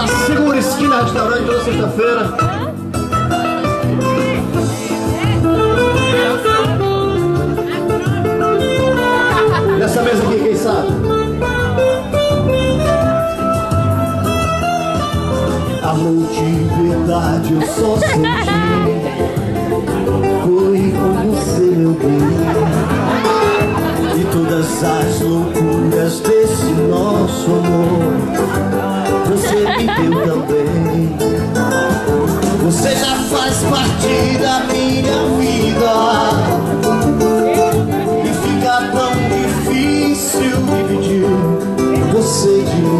da Segura Esquina Restaurante toda sexta-feira. Nessa mesa aqui, quem sabe? De verdade eu só senti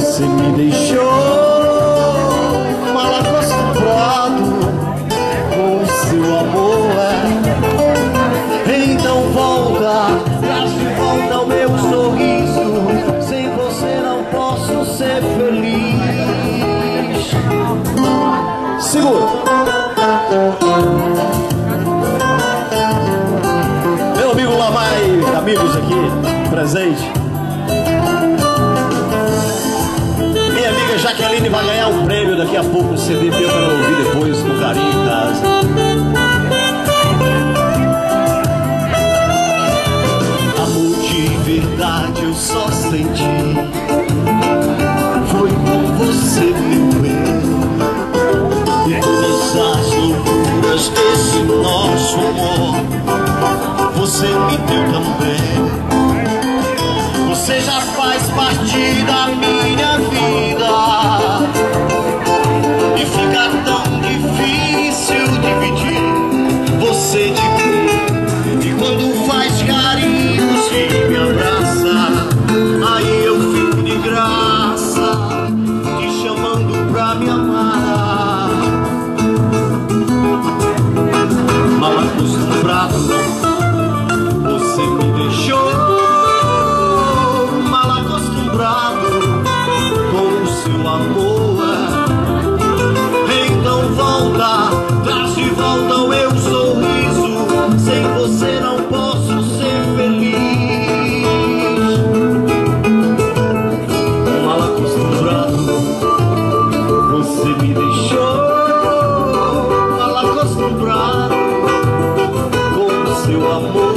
Você me deixou. Mal acostumado com seu amor Então volta, traz de volta o meu sorriso. Sem você não posso ser feliz. Você Segura. Presente. Minha amiga Jaqueline vai ganhar um prêmio daqui a pouco, um CD meu para ouvir depois com carinho em casa. Amor de verdade eu só senti Foi com você, meu bem as loucuras desse nosso amor Você me deu também da minha vida. E fica tão difícil dividir Você de mim. E quando faz carinhos e me abraça Aí eu fico de graça Te chamando pra me amar. Você me deixou mal acostumado seu amor.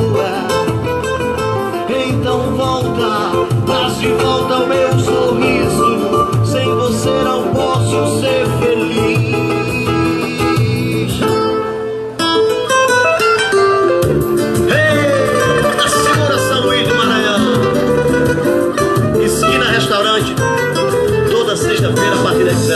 Então volta, traz de volta o meu sorriso